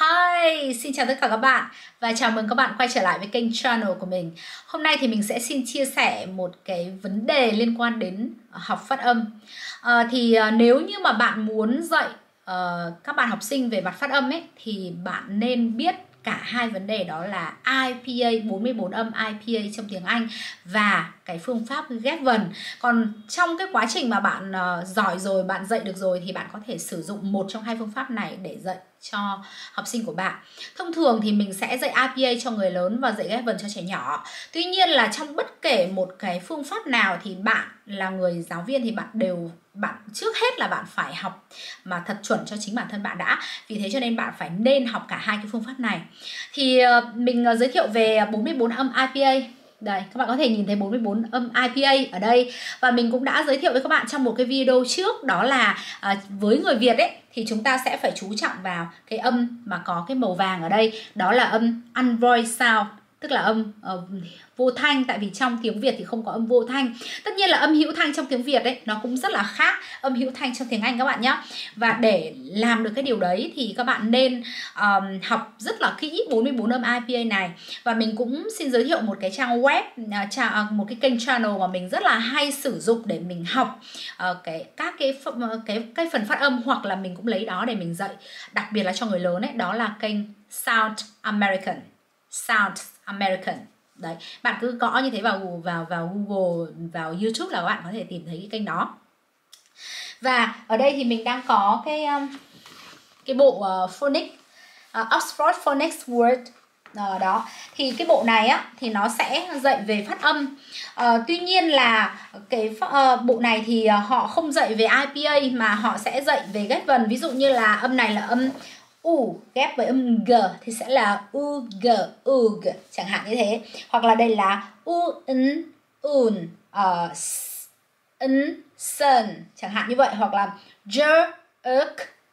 Hi, xin chào tất cả các bạn và chào mừng các bạn quay trở lại với kênh channel của mình. Hôm nay thì mình sẽ xin chia sẻ một cái vấn đề liên quan đến ờ, học phát âm. À, thì ờ, nếu như mà bạn muốn dạy uh, các bạn học sinh về mặt phát âm ấy thì bạn nên biết cả hai vấn đề đó là IPA 44 âm IPA trong tiếng Anh và cái phương pháp ghép vần. Còn trong cái quá trình mà bạn uh, giỏi rồi, bạn dạy được rồi thì bạn có thể sử dụng một trong hai phương pháp này để dạy cho học sinh của bạn. Thông thường thì mình sẽ dạy IPA cho người lớn và dạy ghép vần cho trẻ nhỏ. Tuy nhiên là trong bất kể một cái phương pháp nào thì bạn là người giáo viên thì bạn đều bạn trước hết là bạn phải học mà thật chuẩn cho chính bản thân bạn đã. Vì thế cho nên bạn phải nên học cả hai cái phương pháp này. Thì ờ, mình ờ, giới thiệu về 44 âm IPA đây, các bạn có thể nhìn thấy 44 âm IPA ở đây. Và mình cũng đã giới thiệu với các bạn trong một cái video trước Đó là à, với người Việt ấy Thì chúng ta sẽ phải chú trọng vào cái âm mà có cái màu vàng ở đây. Đó là âm unvoiced sound. Tức là âm uh, vô thanh tại vì trong tiếng Việt thì không có âm vô thanh. Tất nhiên là âm hữu thanh trong tiếng Việt đấy nó cũng rất là khác âm hữu thanh trong tiếng Anh các bạn nhé. Và để làm được cái điều đấy thì các bạn nên um, học rất là kỹ 44 âm IPA này và mình cũng xin giới thiệu một cái trang web uh, một cái kênh channel mà mình rất là hay sử dụng để mình học uh, cái các cái ờ, cái cái phần phát âm hoặc là mình cũng lấy đó để mình dạy đặc biệt là cho người lớn ấy đó là kênh South American South American. Đấy bạn cứ gõ như thế vào vào vào Google vào YouTube là các bạn có thể tìm thấy cái kênh đó. Và ở đây thì mình đang có cái um, cái bộ uh, phonics uh, Oxford Phonics Word uh, đó. Thì cái bộ này á thì nó sẽ dạy về phát âm. Uh, tuy nhiên là cái uh, bộ này thì uh, họ không dạy về IPA mà họ sẽ dạy về ghép vần. Ví dụ như là âm này là âm u ghép với âm g thì sẽ là u g u g chẳng hạn như thế. Hoặc là đây là u n un uh, n sơn chẳng hạn như vậy. Hoặc là jerk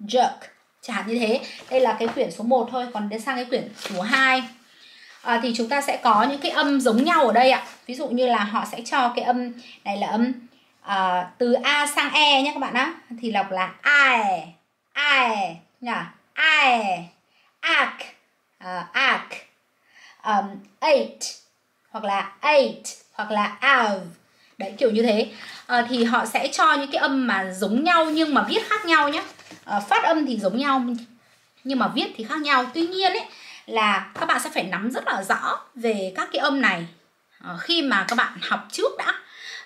jerk chẳng hạn như thế. Đây là cái quyển số 1 thôi còn đến sang cái quyển số 2 à, ờ, thì chúng ta sẽ có những cái âm giống nhau ở đây ạ. Ví dụ như là họ sẽ cho cái âm này là âm à, từ a sang e nhé các bạn á thì đọc là ai ai nhỉ I, ak, uh, ak, um, eight. Hoặc là eight. Hoặc là av. Đấy kiểu như thế. À, thì họ sẽ cho những cái âm mà giống nhau nhưng mà viết khác nhau nhé à, ờ, phát âm thì giống nhau nhưng mà viết thì khác nhau. Tuy nhiên ấy là các bạn sẽ phải nắm rất là rõ về các cái âm này à, khi mà các bạn học trước đã.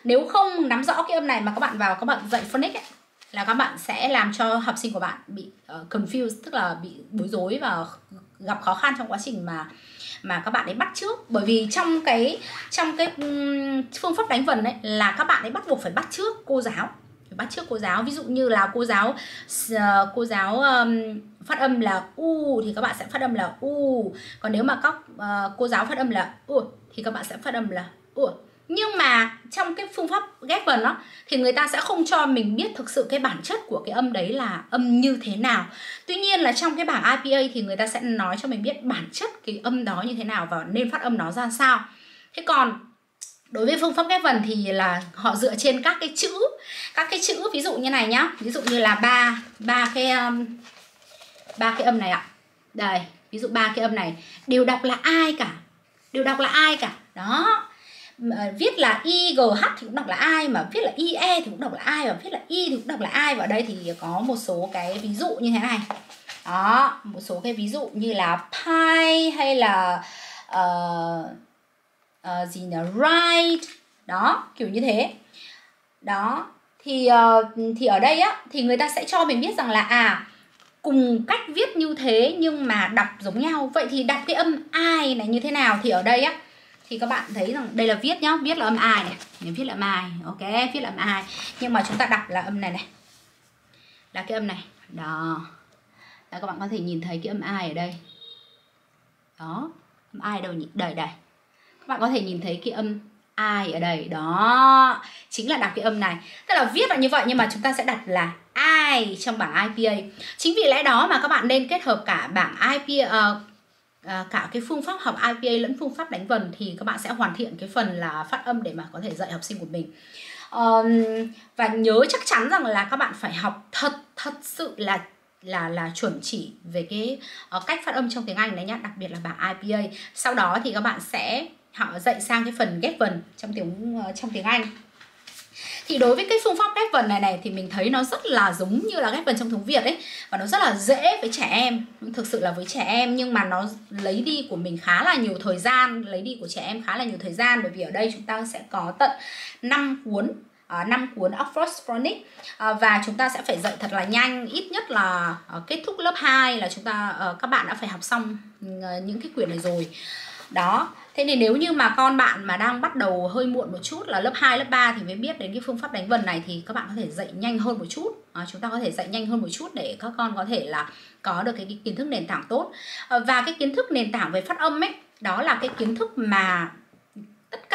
Nếu không nắm rõ cái âm này mà các bạn vào các bạn dạy phonics ấy, là các bạn sẽ làm cho học sinh của bạn bị uh, confused tức là bị bối rối và gặp khó khăn trong quá trình mà mà các bạn ấy bắt trước. Bởi vì trong cái trong cái phương pháp đánh vần ấy là các bạn ấy bắt buộc phải bắt trước cô giáo. Phải bắt trước cô giáo. Ví dụ như là cô giáo uh, cô giáo um, phát âm là u thì các bạn sẽ phát âm là u. Còn nếu mà các uh, cô giáo phát âm là u thì các bạn sẽ phát âm là u nhưng mà trong cái phương pháp ghép vần đó, thì người ta sẽ không cho mình biết thực sự cái bản chất của cái âm đấy là âm như thế nào. Tuy nhiên là trong cái bảng IPA thì người ta sẽ nói cho mình biết bản chất cái âm đó như thế nào và nên phát âm nó ra sao. Thế còn đối với phương pháp ghép vần thì là họ dựa trên các cái chữ, các cái chữ ví dụ như này nhá. Ví dụ như là ba ba cái um, ba cái âm này ạ. Đây, ví dụ ba cái âm này. Đều đọc là ai cả? Đều đọc là ai cả? Đó viết là IGH thì cũng đọc là ai mà viết là IE thì cũng đọc là ai và viết là Y thì cũng đọc là ai. Và ở đây thì có một số cái ví dụ như thế này. Đó một số cái ví dụ như là pi hay là uh, uh, gì là right đó kiểu như thế. Đó thì uh, thì ở đây á thì người ta sẽ cho mình biết rằng là à cùng cách viết như thế nhưng mà đọc giống nhau. Vậy thì đọc cái âm ai này như thế nào thì ở đây á thì các bạn thấy rằng đây là viết nhá viết là âm ai này. Mình viết là âm ai ok viết là âm ai. Nhưng mà chúng ta đọc là âm này này. Là cái âm này. Đó. Là các bạn có thể nhìn thấy cái âm ai ở đây. Đó âm ai đâu nhỉ đây đây các bạn có thể nhìn thấy cái âm ai ở đây. Đó chính là đọc cái âm này. Tức là viết là như vậy nhưng mà chúng ta sẽ đặt là ai trong bảng IPA chính vì lẽ đó mà các bạn nên kết hợp cả bảng IPA uh, ờ, à, cả cái phương pháp học IPA lẫn phương pháp đánh vần thì các bạn sẽ hoàn thiện cái phần là phát âm để mà có thể dạy học sinh của mình um, và nhớ chắc chắn rằng là các bạn phải học thật thật sự là là là chuẩn chỉ về cái uh, cách phát âm trong tiếng Anh đấy nhá, đặc biệt là bảng IPA. Sau đó thì các bạn sẽ họ dạy sang cái phần ghép vần trong tiếng uh, trong tiếng Anh thì đối với cái phương pháp ghép vần này này thì mình thấy nó rất là giống như là ghép vần trong tiếng Việt ấy và nó rất là dễ với trẻ em thực sự là với trẻ em nhưng mà nó lấy đi của mình khá là nhiều thời gian lấy đi của trẻ em khá là nhiều thời gian bởi vì ở đây chúng ta sẽ có tận 5 cuốn ờ, uh, 5 cuốn Oxford Phonics uh, ờ, và chúng ta sẽ phải dạy thật là nhanh ít nhất là uh, kết thúc lớp 2 là chúng ta uh, các bạn đã phải học xong những cái quyển này rồi. Đó thế thì nếu như mà con bạn mà đang bắt đầu hơi muộn một chút là lớp 2, lớp 3 thì mới biết đến cái phương pháp đánh vần này thì các bạn có thể dạy nhanh hơn một chút. À, chúng ta có thể dạy nhanh hơn một chút để các con có thể là có được cái, cái kiến thức nền tảng tốt. À, và cái kiến thức nền tảng về phát âm ấy đó là cái kiến thức mà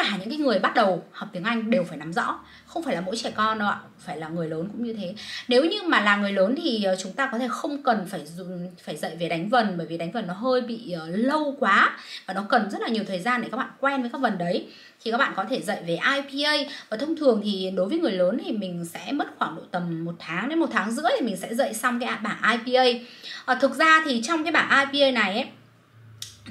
cả những cái người bắt đầu học tiếng Anh đều phải nắm rõ. Không phải là mỗi trẻ con đâu ạ phải là người lớn cũng như thế. Nếu như mà là người lớn thì ờ, chúng ta có thể không cần phải dùng phải dạy về đánh vần bởi vì đánh vần nó hơi bị uh, lâu quá và nó cần rất là nhiều thời gian để các bạn quen với các vần đấy. Thì các bạn có thể dạy về IPA và thông thường thì đối với người lớn thì mình sẽ mất khoảng độ tầm một tháng đến một tháng rưỡi thì mình sẽ dạy xong cái bảng IPA à, ờ, thực ra thì trong cái bảng IPA này ấy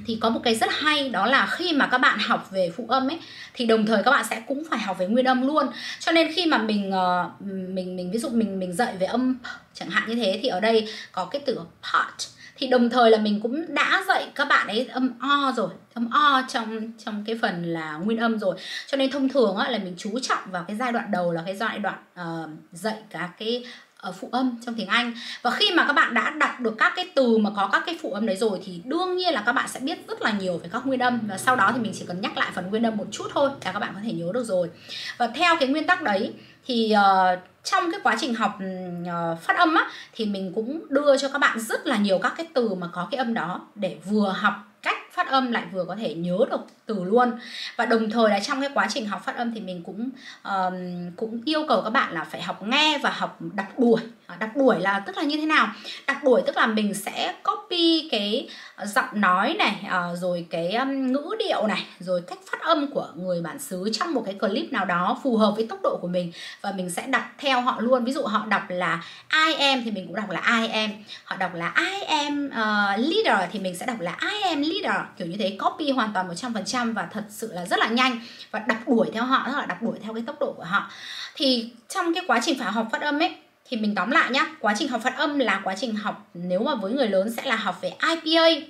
thì có một cái rất hay đó là khi mà các bạn học về phụ âm ấy thì đồng thời các bạn sẽ cũng phải học về nguyên âm luôn. Cho nên khi mà mình ờ, mình mình ví dụ mình mình dạy về âm chẳng hạn như thế thì ở đây có cái từ part. Thì đồng thời là mình cũng đã dạy các bạn ấy âm o rồi âm o trong trong cái phần là nguyên âm rồi. Cho nên thông thường á, là mình chú trọng vào cái giai đoạn đầu là cái giai đoạn uh, dạy các cái ở phụ âm trong tiếng Anh. Và khi mà các bạn đã đọc được các cái từ mà có các cái phụ âm đấy rồi thì đương nhiên là các bạn sẽ biết rất là nhiều về các nguyên âm. Và sau đó thì mình chỉ cần nhắc lại phần nguyên âm một chút thôi là các bạn có thể nhớ được rồi. Và theo cái nguyên tắc đấy thì uh, trong cái quá trình học uh, phát âm á thì mình cũng đưa cho các bạn rất là nhiều các cái từ mà có cái âm đó để vừa học cách phát âm lại vừa có thể nhớ được từ luôn. Và đồng thời là trong cái quá trình học phát âm thì mình cũng um, cũng yêu cầu các bạn là phải học nghe và học đọc đuổi. Ờ, đọc đuổi là tức là như thế nào? Đọc đuổi tức là mình sẽ copy cái giọng nói này uh, rồi cái um, ngữ điệu này rồi cách phát âm của người bản xứ trong một cái clip nào đó phù hợp với tốc độ của mình. Và mình sẽ đọc theo họ luôn. Ví dụ họ đọc là I am thì mình cũng đọc là I am. Họ đọc là I am uh, leader thì mình sẽ đọc là I am leader. Kiểu như thế copy hoàn toàn 100% và thật sự là rất là nhanh và đập đuổi theo họ rất là đập đuổi theo cái tốc độ của họ. Thì trong cái quá trình phải học phát âm ấy, thì mình tóm lại nhá, quá trình học phát âm là quá trình học, nếu mà với người lớn sẽ là học về IPA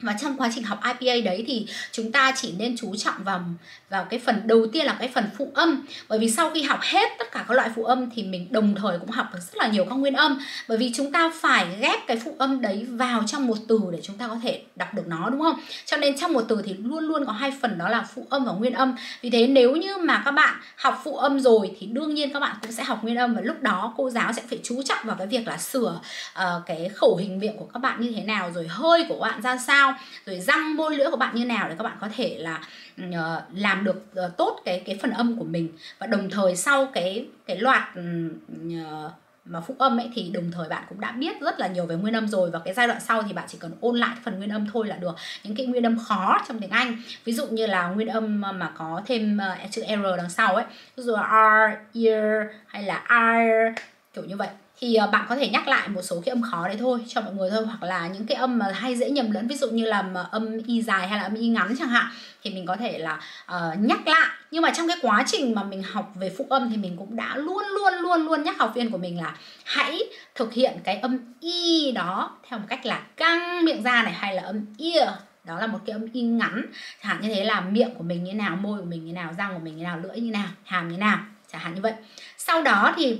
và trong quá trình học IPA đấy thì chúng ta chỉ nên chú trọng vào vào cái phần, đầu tiên là cái phần phụ âm. Bởi vì sau khi học hết tất cả các loại phụ âm thì mình đồng thời cũng học được rất là nhiều các nguyên âm. Bởi vì chúng ta phải ghép cái phụ âm đấy vào trong một từ để chúng ta có thể đọc được nó đúng không? Cho nên trong một từ thì luôn luôn có hai phần đó là phụ âm và nguyên âm. Vì thế nếu như mà các bạn học phụ âm rồi thì đương nhiên các bạn cũng sẽ học nguyên âm và lúc đó cô giáo sẽ phải chú trọng vào cái việc là sửa uh, cái khẩu hình miệng của các bạn như thế nào rồi hơi của bạn ra sao rồi răng môi lưỡi của bạn như nào để các bạn có thể là uh, làm được uh, tốt cái cái phần âm của mình. Và đồng thời sau cái cái loạt uh, mà phụ âm ấy thì đồng thời bạn cũng đã biết rất là nhiều về nguyên âm rồi và cái giai đoạn sau thì bạn chỉ cần ôn lại phần nguyên âm thôi là được. Những cái nguyên âm khó trong tiếng Anh ví dụ như là nguyên âm mà có thêm uh, chữ R đằng sau ấy ví dụ là R, ear hay là R kiểu như vậy thì ờ, bạn có thể nhắc lại một số cái âm khó đấy thôi cho mọi người thôi hoặc là những cái âm mà hay dễ nhầm lẫn ví dụ như là âm y dài hay là âm y ngắn chẳng hạn thì mình có thể là uh, nhắc lại. Nhưng mà trong cái quá trình mà mình học về phụ âm thì mình cũng đã luôn luôn luôn luôn nhắc học viên của mình là hãy thực hiện cái âm y đó theo một cách là căng miệng ra này hay là âm ear. Đó là một cái âm y ngắn. Chẳng hạn như thế là miệng của mình như nào môi của mình như nào răng của mình như nào lưỡi như nào hàm như nào chẳng hạn như vậy. Sau đó thì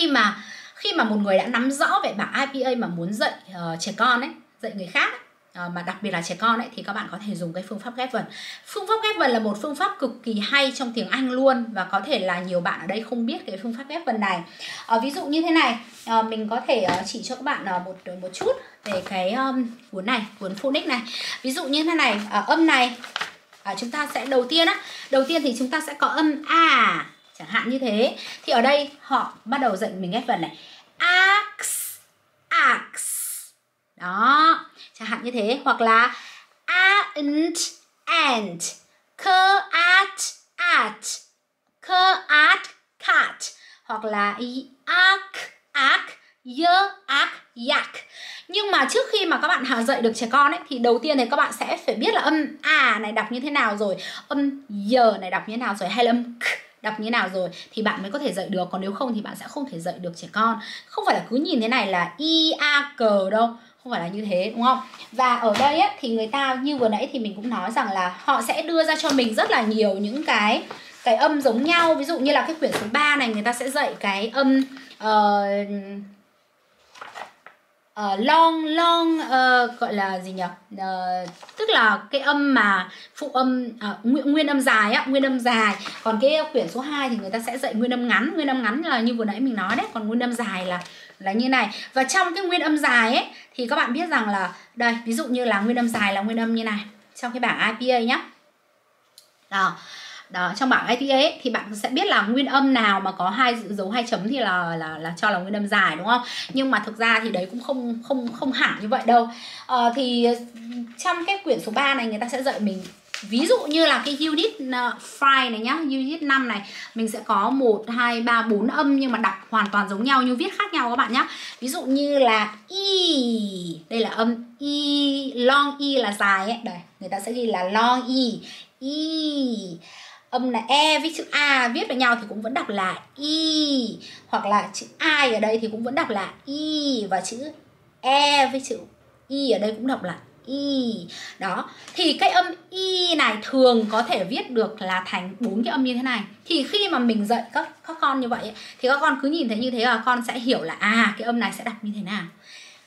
khi mà khi mà một người đã nắm rõ về bảng IPA mà muốn dạy uh, trẻ con ấy dạy người khác ấy, À, mà đặc biệt là trẻ con ấy thì các bạn có thể dùng cái phương pháp ghép vần. Phương pháp ghép vần là một phương pháp cực kỳ hay trong tiếng Anh luôn và có thể là nhiều bạn ở đây không biết cái phương pháp ghép vần này. À, ví dụ như thế này à, mình có thể uh, chỉ cho các bạn uh, một một chút về cái um, cuốn này cuốn phonics này. Ví dụ như thế này uh, âm này uh, chúng ta sẽ đầu tiên á đầu tiên thì chúng ta sẽ có âm a chẳng hạn như thế. Thì ở đây họ bắt đầu dạy mình ghép vần này. Ax ax. Đó, chẳng hạn như thế. Hoặc là ant ant. Cơ at at cơ at cat. Hoặc là ak ak yơ ak, yak. Nhưng mà trước khi mà các bạn hạ dạy được trẻ con ấy, thì đầu tiên thì các bạn sẽ phải biết là âm a này đọc như thế nào rồi, âm y này đọc như thế nào rồi, hay là âm k đọc như nào rồi thì bạn mới có thể dạy được. Còn nếu không thì bạn sẽ không thể dạy được trẻ con. Không phải là cứ nhìn thế này là i a cờ đâu. Không phải là như thế đúng không? Và ở đây ấy, thì người ta như vừa nãy thì mình cũng nói rằng là họ sẽ đưa ra cho mình rất là nhiều những cái cái âm giống nhau. Ví dụ như là cái quyển số 3 này người ta sẽ dạy cái âm uh, uh, long long uh, gọi là gì nhỉ? Uh, tức là cái âm mà phụ âm uh, nguyên, nguyên âm dài á nguyên âm dài. Còn cái quyển số 2 thì người ta sẽ dạy nguyên âm ngắn. Nguyên âm ngắn là như vừa nãy mình nói đấy còn nguyên âm dài là là như này. Và trong cái nguyên âm dài ấy thì các bạn biết rằng là đây ví dụ như là nguyên âm dài là nguyên âm như này. Trong cái bảng IPA nhá. Đó đó trong bảng IPA ấy, thì bạn sẽ biết là nguyên âm nào mà có hai dấu hai chấm thì là là là cho là nguyên âm dài đúng không? Nhưng mà thực ra thì đấy cũng không không không hẳn như vậy đâu. Ờ, thì trong cái quyển số 3 này người ta sẽ dạy mình ví dụ như là cái unit ờ, 5 này nhá unit 5 này mình sẽ có 1, 2, 3, 4 âm nhưng mà đọc hoàn toàn giống nhau nhưng viết khác nhau các bạn nhá. Ví dụ như là i đây là âm i, long i là dài ấy. Đây người ta sẽ ghi là long i i âm là e với chữ a, viết với nhau thì cũng vẫn đọc là y hoặc là chữ i ở đây thì cũng vẫn đọc là y và chữ e với chữ y ở đây cũng đọc là y đó. Thì cái âm y này thường có thể viết được là thành bốn cái âm như thế này. Thì khi mà mình dạy các các con như vậy thì các con cứ nhìn thấy như thế là con sẽ hiểu là à cái âm này sẽ đọc như thế nào.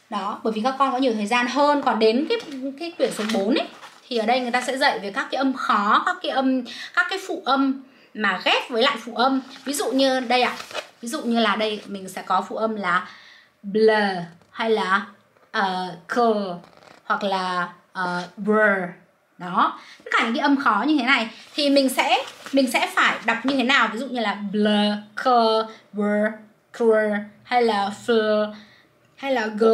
Đó, bởi vì các con có nhiều thời gian hơn. Còn đến cái cái quyển số 4 ấy thì ở đây người ta sẽ dạy về các cái âm khó các cái âm các cái phụ âm mà ghép với lại phụ âm. Ví dụ như đây ạ. À, ví dụ như là đây mình sẽ có phụ âm là blur hay là uh, cờ hoặc là ờ, uh, brr đó. Tất cả những cái âm khó như thế này thì mình sẽ mình sẽ phải đọc như thế nào? Ví dụ như là blur cờ brr cr hay là fl hay là G.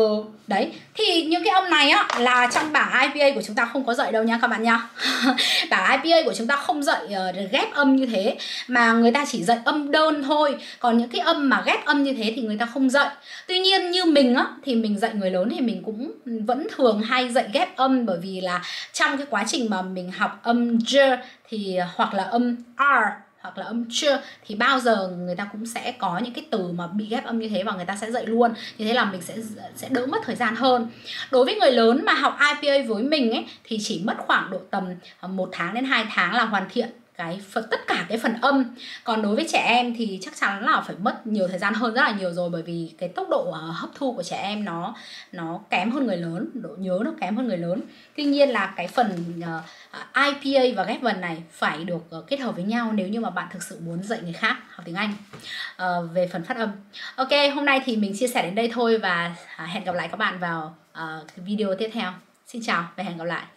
Đấy thì những cái âm này á là trong bảng IPA của chúng ta không có dạy đâu nha các bạn nha. Bảng IPA của chúng ta không dạy uh, ghép âm như thế mà người ta chỉ dạy âm đơn thôi. Còn những cái âm mà ghép âm như thế thì người ta không dạy. Tuy nhiên như mình á thì mình dạy người lớn thì mình cũng vẫn thường hay dạy ghép âm bởi vì là trong cái quá trình mà mình học âm J thì hoặc là âm R hoặc là âm chưa, thì bao giờ người ta cũng sẽ có những cái từ mà bị ghép âm như thế và người ta sẽ dạy luôn. Như thế là mình sẽ sẽ đỡ mất thời gian hơn. Đối với người lớn mà học IPA với mình ấy, thì chỉ mất khoảng độ tầm ờ, một tháng đến 2 tháng là hoàn thiện cái phần tất cả cái phần âm. Còn đối với trẻ em thì chắc chắn là phải mất nhiều thời gian hơn rất là nhiều rồi bởi vì cái tốc độ ờ, hấp thu của trẻ em nó nó kém hơn người lớn độ nhớ nó kém hơn người lớn. Tuy nhiên là cái phần ờ, ờ, uh, IPA và ghép vần này phải được uh, kết hợp với nhau nếu như mà bạn thực sự muốn dạy người khác học tiếng Anh uh, về phần phát âm. Ok hôm nay thì mình chia sẻ đến đây thôi và à, hẹn gặp lại các bạn vào uh, video tiếp theo. Xin chào và hẹn gặp lại.